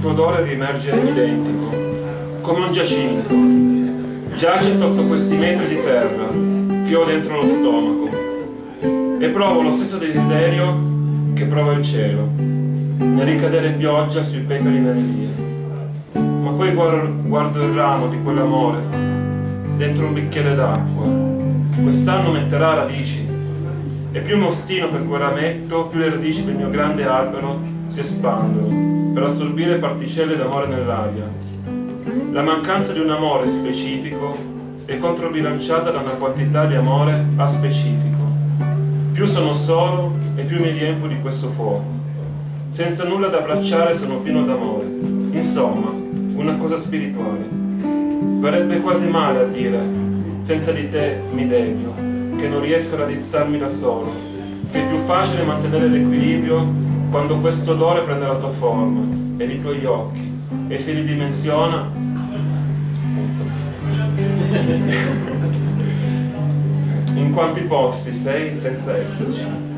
tuo odore riemerge identico, come un giacinto. Giace sotto questi metri di terra, che ho dentro lo stomaco, e provo lo stesso desiderio che prova il cielo, nel ricadere pioggia sui petali nelle vie. Ma poi guardo il ramo di quell'amore dentro un bicchiere d'acqua. Quest'anno metterà radici e più mi ostino per quel rametto, più le radici del mio grande albero si espandono per assorbire particelle d'amore nell'aria. La mancanza di un amore specifico è controbilanciata da una quantità di amore aspecifico. Più sono solo e più mi riempo di questo fuoco. Senza nulla da abbracciare sono pieno d'amore. Insomma, una cosa spirituale. Verrebbe quasi male a dire, senza di te mi dedio, che non riesco a radizzarmi da solo, che è più facile mantenere l'equilibrio quando questo odore prende la tua forma e i tuoi occhi e si ridimensiona in quanti posti sei senza esserci.